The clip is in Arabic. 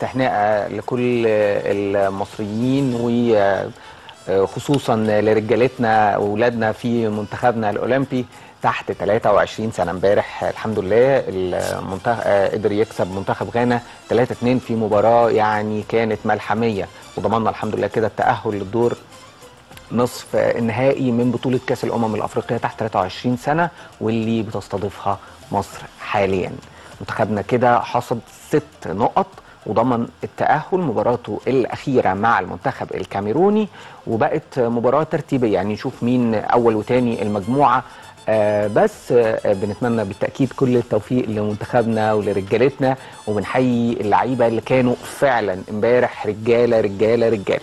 تهنئه لكل المصريين وخصوصا لرجالتنا واولادنا في منتخبنا الأولمبي تحت 23 سنة امبارح. الحمد لله المنتخب قدر يكسب منتخب غانا 3-2 في مباراة يعني كانت ملحمية. وضمننا الحمد لله كده التأهل للدور نصف النهائي من بطولة كأس الأمم الأفريقية تحت 23 سنة واللي بتستضيفها مصر حاليا. منتخبنا كده حصد ست نقط وضمن التأهل مباراته الأخيرة مع المنتخب الكاميروني وبقت مباراة ترتيبية. يعني نشوف مين أول وتاني المجموعة. آه بس آه بنتمنى بالتأكيد كل التوفيق لمنتخبنا ولرجالتنا وبنحيي اللعيبة اللي كانوا فعلا امبارح رجالة رجالة رجالة.